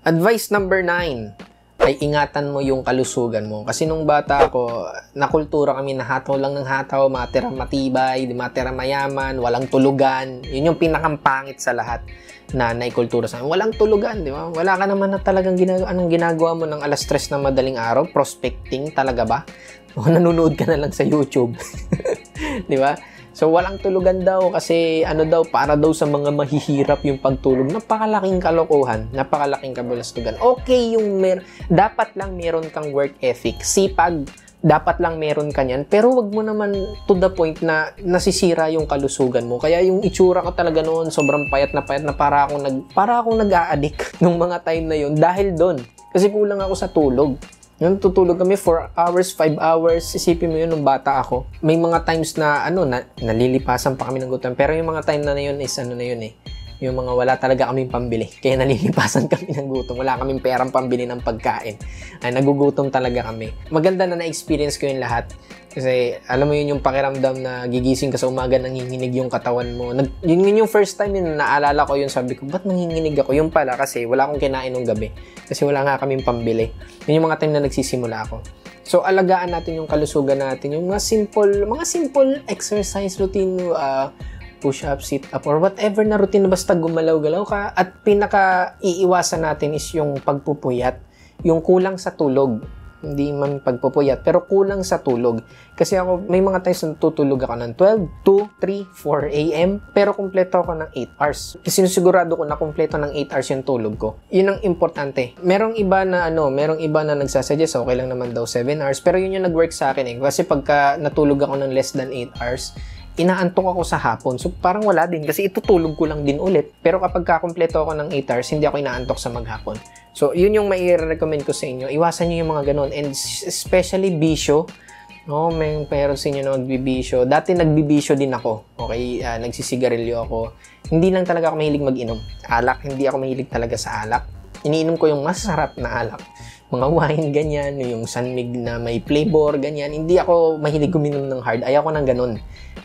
Advice number 9 ay ingatan mo yung kalusugan mo. Kasi nung bata ako, nakultura kami na hataw lang ng hataw, matira matibay, matira mayaman, walang tulugan. Yun yung pinakampangit sa lahat na naikultura sa amin. Walang tulugan, di ba? Wala ka naman na talagang ginagawa, anong ginagawa mo ng alas stress na madaling araw? Prospecting talaga ba? O nanonood ka na lang sa YouTube. di ba? So, walang tulugan daw kasi ano daw, para daw sa mga mahihirap yung pagtulog. Napakalaking kalokohan, napakalaking kabulastugan. Okay yung mer dapat lang meron kang work ethic, sipag, dapat lang meron ka niyan. Pero wag mo naman to the point na nasisira yung kalusugan mo. Kaya yung itsura ko talaga noon, sobrang payat na payat na para akong nag para akong nag-a-addict nung mga time na yun dahil doon. Kasi kulang ako sa tulog. Tutulog kami 4 hours, 5 hours. Isipin mo yun nung bata ako. May mga times na ano, na, nalilipasan pa kami ng gutom. Pero yung mga time na, na yun is ano na yun eh. Yung mga wala talaga kaming pambili. Kaya nalilipasan kami ng gutom. Wala kaming perang pambili ng pagkain. Ay, nagugutom talaga kami. Maganda na na-experience ko yung lahat. Kasi alam mo yun yung pakiramdam na gigising ka sa umaga nanginginig yung katawan mo. Nag, yun, yun yung first time yun naalala ko yun sabi ko, ba't nanginginig ako? Yung pala kasi wala akong kinain nung gabi. Kasi wala nga kaming pambili. Yun yung mga time na nagsisimula ako. So alagaan natin yung kalusugan natin, yung mga simple, mga simple exercise routine, uh, push up, sit up, or whatever na routine basta gumalaw-galaw ka. At pinaka iiwasan natin is yung pagpupuyat, yung kulang sa tulog hindi man pagpupuyat, pero kulang sa tulog. Kasi ako, may mga times na tutulog ako ng 12, 2, 3, 4 a.m. Pero kumpleto ako ng 8 hours. Sinusigurado ko na kumpleto ng 8 hours yung tulog ko. Yun ang importante. Merong iba na ano, merong iba na nagsasuggest, okay lang naman daw 7 hours. Pero yun yung nag-work sa akin eh. Kasi pagka natulog ako ng less than 8 hours, inaantok ako sa hapon. So, parang wala din kasi itutulog ko lang din ulit. Pero kapag kakompleto ako ng 8 hours, hindi ako inaantok sa maghapon. So, yun yung mai-recommend ko sa inyo. Iwasan nyo yung mga ganun. And especially bisyo. No, may parents inyo na magbibisyo. Dati nagbibisyo din ako. Okay, uh, nagsisigarilyo ako. Hindi lang talaga ako mahilig mag-inom. Alak, hindi ako mahilig talaga sa alak. Iniinom ko yung masarap na alak. Mga wine, ganyan. Yung sanmig na may flavor, ganyan. Hindi ako mahilig guminom ng hard. Ayaw ko ng ganun.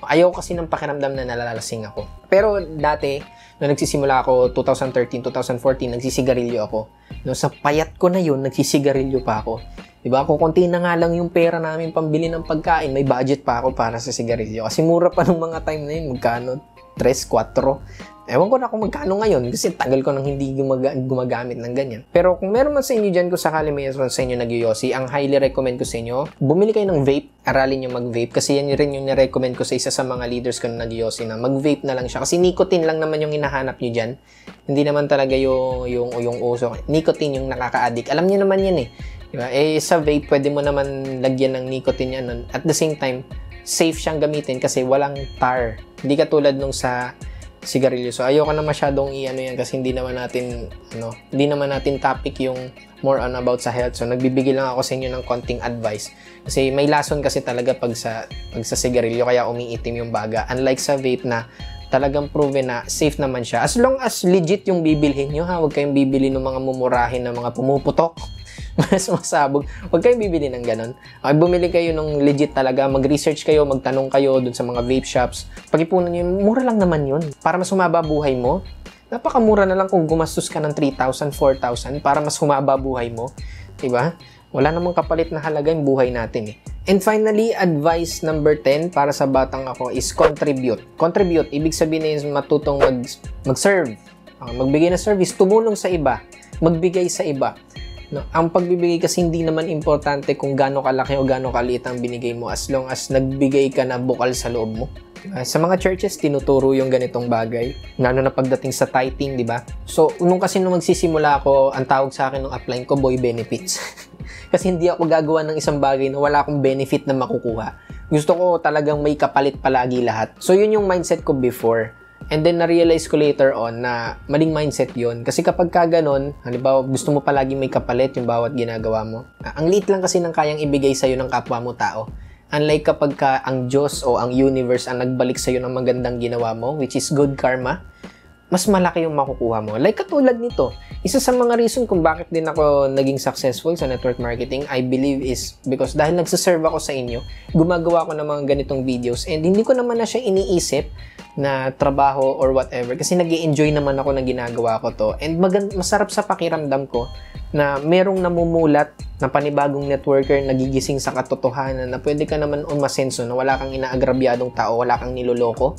Ayaw kasi ng pakiramdam na nalalasing ako. Pero dati, nung nagsisimula ako 2013, 2014, nagsisigarilyo ako. No, sa payat ko na yun, nagsisigarilyo pa ako. Diba? Kung konti na nga lang yung pera namin pambili ng pagkain, may budget pa ako para sa sigarilyo. Kasi mura pa nung mga time na yun, magkano? 3, 4. Ewan ko na kung magkano ngayon kasi tagal ko nang hindi gumag- gumagamit ng ganyan. Pero kung meron man sa inyo dyan, kung sakali may sa inyo nagyoyosi, ang highly recommend ko sa inyo, bumili kayo ng vape, aralin nyo mag-vape kasi yan rin yung ni-recommend ko sa isa sa mga leaders ko na nagyoyosi na mag-vape na lang siya kasi nicotine lang naman yung hinahanap nyo dyan. Hindi naman talaga yung, yung, yung uso. Nicotine yung nakaka-addict. Alam niyo naman yan eh. Diba? Eh, sa vape, pwede mo naman lagyan ng nicotine yan. At the same time, safe siyang gamitin kasi walang tar. Hindi katulad nung sa sigarilyo. So ayoko na masyadong i-ano yan kasi hindi naman natin ano, hindi naman natin topic yung more on about sa health. So nagbibigay lang ako sa inyo ng konting advice. Kasi may lason kasi talaga pag sa pag sa sigarilyo kaya umiitim yung baga. Unlike sa vape na talagang proven na safe naman siya. As long as legit yung bibilhin nyo ha, huwag kayong bibili ng mga mumurahin na mga pumuputok mas masabog. Huwag kayong bibili ng ganun. Okay, bumili kayo ng legit talaga. Mag-research kayo, magtanong kayo dun sa mga vape shops. Pag-ipunan nyo, mura lang naman yun. Para mas humaba buhay mo. Napakamura na lang kung gumastos ka ng 3,000, 4,000 para mas humaba buhay mo. Diba? Wala namang kapalit na halaga yung buhay natin eh. And finally, advice number 10 para sa batang ako is contribute. Contribute, ibig sabihin is matutong mag, mag-serve. Uh, magbigay ng service, tumulong sa iba, magbigay sa iba. No, ang pagbibigay kasi hindi naman importante kung gaano kalaki o gaano kaliit ang binigay mo as long as nagbigay ka na bukal sa loob mo. Diba? Sa mga churches, tinuturo yung ganitong bagay. Lalo na pagdating sa tithing, di ba? So, nung kasi nung magsisimula ako, ang tawag sa akin nung applying ko, boy benefits. kasi hindi ako gagawa ng isang bagay na wala akong benefit na makukuha. Gusto ko talagang may kapalit palagi lahat. So, yun yung mindset ko before. And then, na-realize ko later on na maling mindset yon Kasi kapag ka ganun, halimbawa, gusto mo palagi may kapalit yung bawat ginagawa mo. Ang liit lang kasi ng kayang ibigay sa'yo ng kapwa mo tao. Unlike kapag ka ang Diyos o ang universe ang nagbalik sa'yo ng magandang ginawa mo, which is good karma, mas malaki yung makukuha mo. Like katulad nito, isa sa mga reason kung bakit din ako naging successful sa network marketing, I believe is because dahil nagsaserve ako sa inyo, gumagawa ako ng mga ganitong videos and hindi ko naman na siya iniisip na trabaho or whatever kasi nag enjoy naman ako na ginagawa ko to and magand- masarap sa pakiramdam ko na merong namumulat na panibagong networker nagigising sa katotohanan na pwede ka naman umasenso na wala kang inaagrabyadong tao, wala kang niloloko.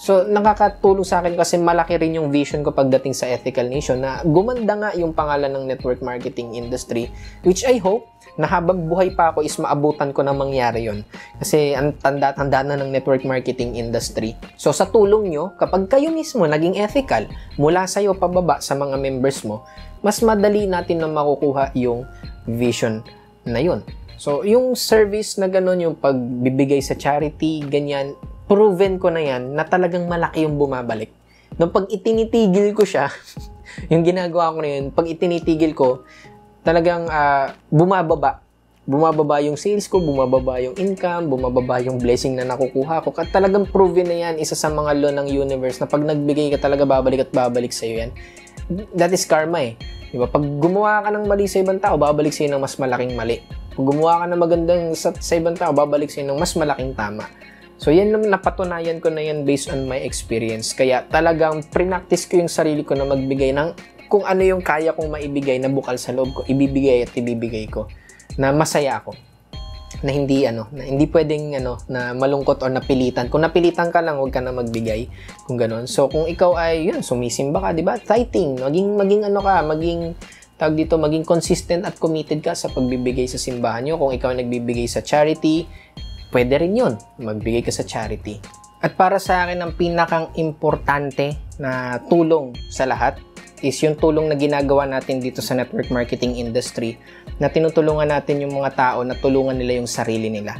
So, nakakatulong sa akin kasi malaki rin yung vision ko pagdating sa Ethical Nation na gumanda nga yung pangalan ng network marketing industry which I hope na habang buhay pa ako is maabutan ko na mangyari yon Kasi ang tanda-tanda na ng network marketing industry. So sa tulong nyo, kapag kayo mismo naging ethical, mula sa iyo pababa sa mga members mo, mas madali natin na makukuha yung vision na yon. So yung service na ganun, yung pagbibigay sa charity, ganyan, proven ko na yan na talagang malaki yung bumabalik. Nung pag itinitigil ko siya, yung ginagawa ko na yun, pag itinitigil ko, talagang uh, bumababa. Bumababa yung sales ko, bumababa yung income, bumababa yung blessing na nakukuha ko. At talagang proven na yan, isa sa mga law ng universe na pag nagbigay ka talaga babalik at babalik sa'yo yan. That is karma eh. Diba? Pag gumawa ka ng mali sa ibang tao, babalik sa'yo ng mas malaking mali. Pag gumawa ka ng magandang sa, sa ibang tao, babalik sa'yo ng mas malaking tama. So, yan naman napatunayan ko na yan based on my experience. Kaya talagang pre-practice ko yung sarili ko na magbigay ng kung ano yung kaya kong maibigay na bukal sa loob ko, ibibigay at ibibigay ko. Na masaya ako. Na hindi ano, na hindi pwedeng ano na malungkot o napilitan. Kung napilitan ka lang, huwag ka na magbigay kung ganoon. So kung ikaw ay yun, sumisimba ka, 'di ba? Tithing, maging maging ano ka, maging tag dito, maging consistent at committed ka sa pagbibigay sa simbahan nyo. Kung ikaw nagbibigay sa charity, pwede rin yun. Magbigay ka sa charity. At para sa akin, ang pinakang importante na tulong sa lahat is yung tulong na ginagawa natin dito sa network marketing industry na tinutulungan natin yung mga tao na tulungan nila yung sarili nila.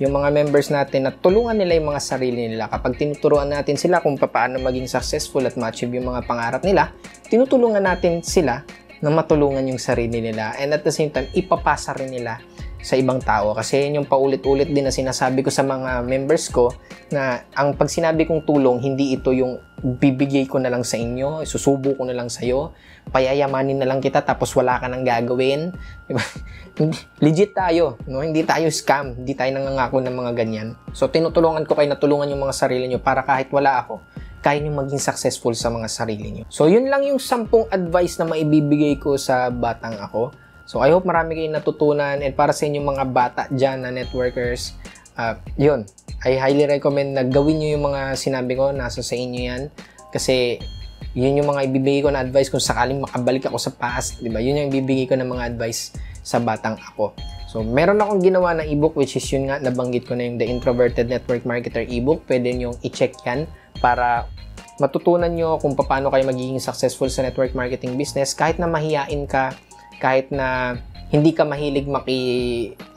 Yung mga members natin na tulungan nila yung mga sarili nila. Kapag tinuturuan natin sila kung paano maging successful at ma-achieve yung mga pangarap nila, tinutulungan natin sila na matulungan yung sarili nila. And at the same time, ipapasa rin nila sa ibang tao. Kasi yun yung paulit-ulit din na sinasabi ko sa mga members ko na ang pag sinabi kong tulong, hindi ito yung bibigay ko na lang sa inyo, susubo ko na lang sa iyo, payayamanin na lang kita tapos wala ka nang gagawin. Diba? Legit tayo, no? Hindi tayo scam, hindi tayo nangangako ng mga ganyan. So tinutulungan ko kayo na tulungan yung mga sarili nyo para kahit wala ako, kaya nyo maging successful sa mga sarili nyo. So yun lang yung sampung advice na maibibigay ko sa batang ako So, I hope marami kayong natutunan and para sa inyong mga bata dyan na networkers, uh, yun, I highly recommend na gawin nyo yung mga sinabi ko, nasa sa inyo yan. Kasi, yun yung mga ibibigay ko na advice kung sakaling makabalik ako sa past, di ba? Yun yung ibibigay ko ng mga advice sa batang ako. So, meron akong ginawa na ebook which is yun nga, nabanggit ko na yung The Introverted Network Marketer ebook. Pwede nyo i-check yan para matutunan nyo kung paano kayo magiging successful sa network marketing business kahit na mahiyain ka kahit na hindi ka mahilig maki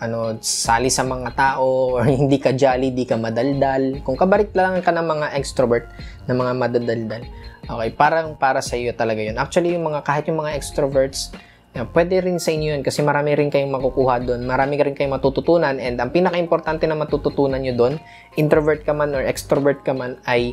ano sali sa mga tao or hindi ka jolly, hindi ka madaldal. Kung kabarik lang ka ng mga extrovert na mga madadaldal. Okay, parang para sa iyo talaga 'yun. Actually, yung mga kahit yung mga extroverts, pwede rin sa inyo yun kasi marami rin kayong makukuha doon. Marami rin kayong matututunan and ang pinaka-importante na matututunan nyo doon, introvert ka man or extrovert ka man, ay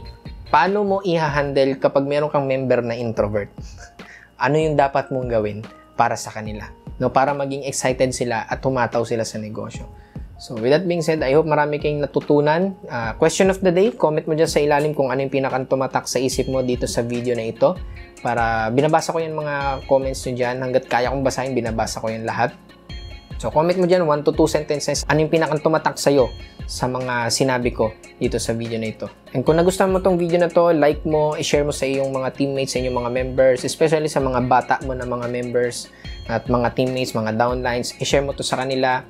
paano mo i-handle kapag meron kang member na introvert. ano yung dapat mong gawin? Para sa kanila. No, para maging excited sila at tumataw sila sa negosyo. So, with that being said, I hope marami kayong natutunan. Uh, question of the day, comment mo dyan sa ilalim kung ano yung pinakang tumatak sa isip mo dito sa video na ito. Para binabasa ko yung mga comments nyo dyan. Hanggat kaya kong basahin, binabasa ko yung lahat. So, comment mo dyan 1 to 2 sentences. Ano yung pinakang tumatak sa'yo sa mga sinabi ko dito sa video na ito. And kung nagustuhan mo tong video na to, like mo, i-share mo sa iyong mga teammates, sa inyong mga members, especially sa mga bata mo na mga members at mga teammates, mga downlines, i-share mo to sa kanila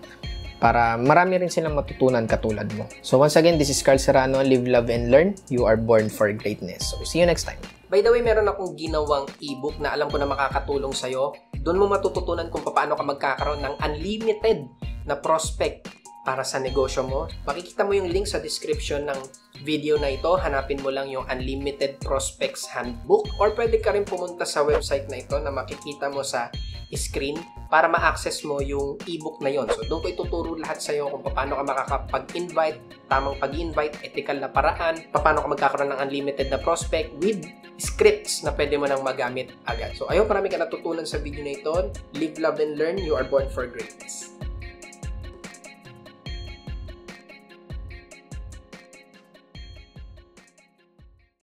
para marami rin silang matutunan katulad mo. So once again, this is Carl Serrano. Live, love, and learn. You are born for greatness. So see you next time. By the way, meron akong ginawang ebook na alam ko na makakatulong sa'yo. Doon mo matututunan kung paano ka magkakaroon ng unlimited na prospect para sa negosyo mo. Makikita mo yung link sa description ng video na ito. Hanapin mo lang yung Unlimited Prospects Handbook or pwede ka rin pumunta sa website na ito na makikita mo sa screen para ma-access mo yung ebook na yon. So, doon ko ituturo lahat sa iyo kung paano ka makakapag-invite, tamang pag-invite, ethical na paraan, paano ka magkakaroon ng unlimited na prospect with scripts na pwede mo nang magamit agad. So, ayaw marami ka natutunan sa video na ito. Live, love, and learn. You are born for greatness.